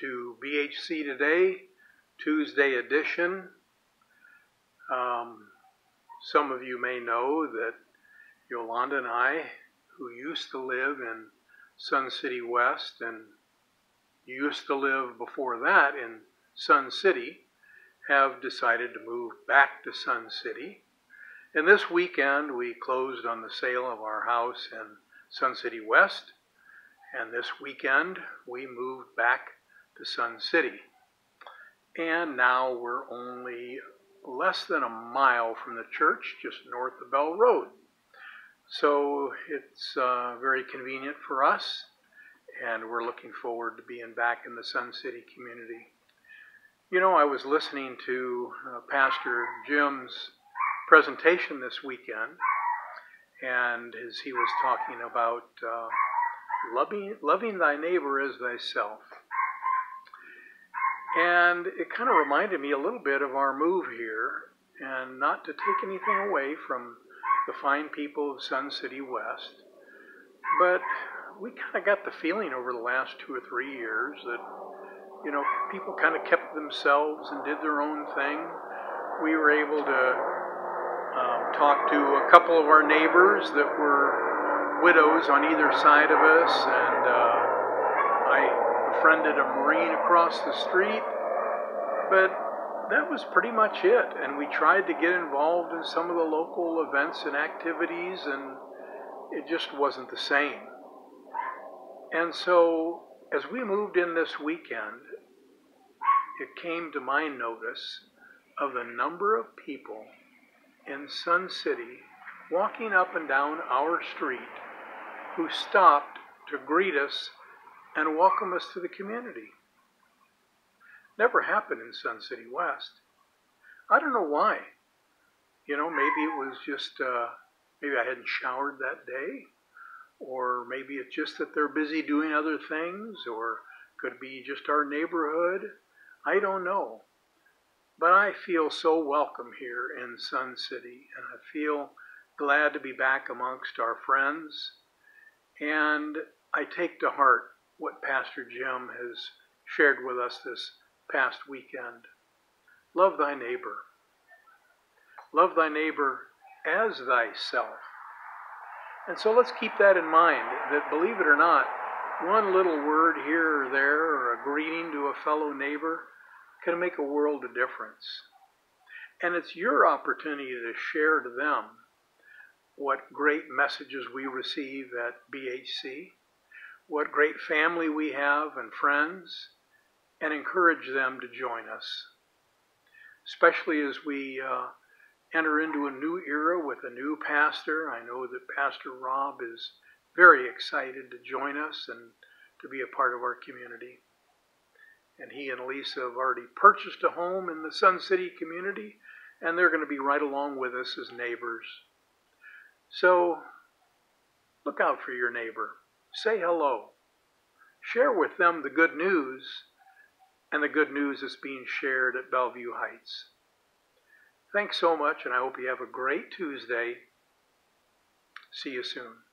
to BHC Today, Tuesday edition. Um, some of you may know that Yolanda and I, who used to live in Sun City West and used to live before that in Sun City, have decided to move back to Sun City. And this weekend, we closed on the sale of our house in Sun City West. And this weekend, we moved back to Sun City. And now we're only less than a mile from the church, just north of Bell Road. So it's uh, very convenient for us, and we're looking forward to being back in the Sun City community. You know, I was listening to uh, Pastor Jim's presentation this weekend, and as he was talking about uh, loving, loving thy neighbor as thyself. And it kind of reminded me a little bit of our move here, and not to take anything away from the fine people of Sun City West, but we kind of got the feeling over the last two or three years that, you know, people kind of kept themselves and did their own thing. We were able to um, talk to a couple of our neighbors that were widows on either side of us, and uh, I befriended a Marine across the street, but that was pretty much it. And we tried to get involved in some of the local events and activities, and it just wasn't the same. And so, as we moved in this weekend, it came to my notice of the number of people in Sun City walking up and down our street who stopped to greet us and welcome us to the community. Never happened in Sun City West. I don't know why. You know, maybe it was just, uh, maybe I hadn't showered that day, or maybe it's just that they're busy doing other things, or could be just our neighborhood. I don't know. But I feel so welcome here in Sun City, and I feel glad to be back amongst our friends. And I take to heart what Pastor Jim has shared with us this past weekend. Love thy neighbor. Love thy neighbor as thyself. And so let's keep that in mind that, believe it or not, one little word here or there, or a greeting to a fellow neighbor, can make a world of difference. And it's your opportunity to share to them what great messages we receive at BHC what great family we have and friends, and encourage them to join us. Especially as we uh, enter into a new era with a new pastor. I know that Pastor Rob is very excited to join us and to be a part of our community. And he and Lisa have already purchased a home in the Sun City community, and they're going to be right along with us as neighbors. So look out for your neighbor. Say hello. Share with them the good news and the good news that's being shared at Bellevue Heights. Thanks so much, and I hope you have a great Tuesday. See you soon.